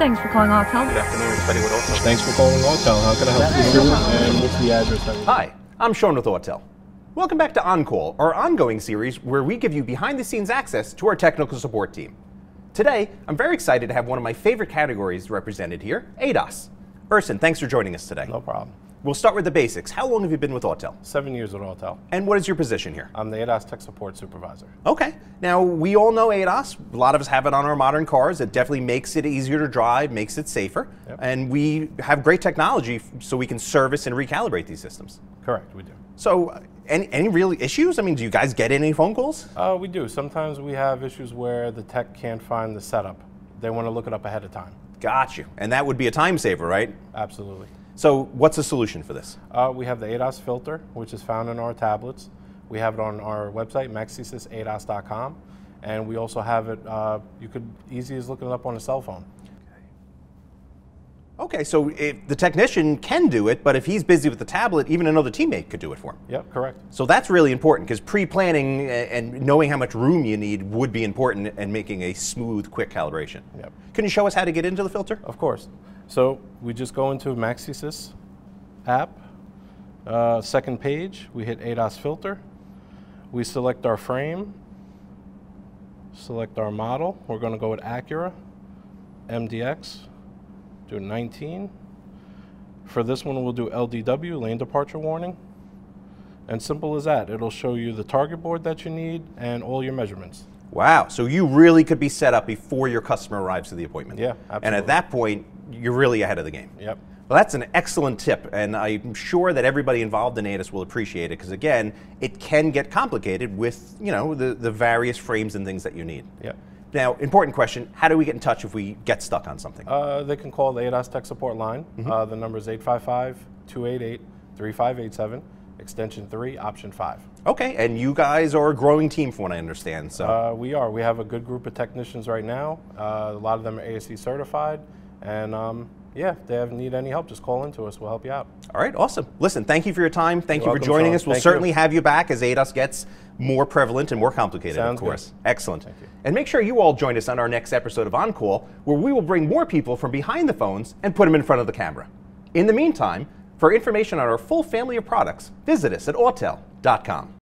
Thanks for calling Autel. Good afternoon, it's Betty with Autel. Thanks for calling Autel. How can I help you? And what's the address? Hi, I'm Sean with Autel. Welcome back to On Call, our ongoing series where we give you behind the scenes access to our technical support team. Today, I'm very excited to have one of my favorite categories represented here, ADAS. Ersin, thanks for joining us today. No problem. We'll start with the basics. How long have you been with Autel? Seven years with Autel. And what is your position here? I'm the ADAS Tech Support Supervisor. Okay. Now, we all know ADAS. A lot of us have it on our modern cars. It definitely makes it easier to drive, makes it safer. Yep. And we have great technology so we can service and recalibrate these systems. Correct, we do. So, any, any real issues? I mean, do you guys get any phone calls? Uh, we do. Sometimes we have issues where the tech can't find the setup. They want to look it up ahead of time. Got you. And that would be a time saver, right? Absolutely. So, what's the solution for this? Uh, we have the ADAS filter, which is found in our tablets. We have it on our website, maxisysadas.com. And we also have it, uh, you could easy as looking it up on a cell phone. Okay, so if the technician can do it, but if he's busy with the tablet, even another teammate could do it for him. Yep, correct. So that's really important because pre-planning and knowing how much room you need would be important in making a smooth, quick calibration. Yep. Can you show us how to get into the filter? Of course. So we just go into Maxisys app, uh, second page, we hit ADAS filter. We select our frame, select our model. We're going to go with Acura, MDX, do 19. For this one, we'll do LDW, lane departure warning. And simple as that. It'll show you the target board that you need and all your measurements. Wow, so you really could be set up before your customer arrives to the appointment. Yeah, absolutely. And at that point, you're really ahead of the game. Yep. Well, that's an excellent tip, and I'm sure that everybody involved in ADAS will appreciate it because, again, it can get complicated with you know the, the various frames and things that you need. Yep. Now, important question: How do we get in touch if we get stuck on something? Uh, they can call the ADAS Tech Support line. Uh, the number is 855-288-3587, extension 3, option 5. okay, and you guys are a growing team, from what I understand. So, Uh, we are. We have a good group of technicians right now. Uh, a lot of them are ASE certified. And um, yeah, if they have, need any help, just call into us. We'll help you out. all right, awesome. Listen, thank you for your time. Thank You're you for welcome, joining Sean. us. We'll Thank certainly you. have you back as ADAS gets more prevalent and more complicated. Sounds of course. good. Excellent. Thank you. And make sure you all join us on our next episode of On Call, where we will bring more people from behind the phones and put them in front of the camera. In the meantime, for information on our full family of products, visit us at autel.com.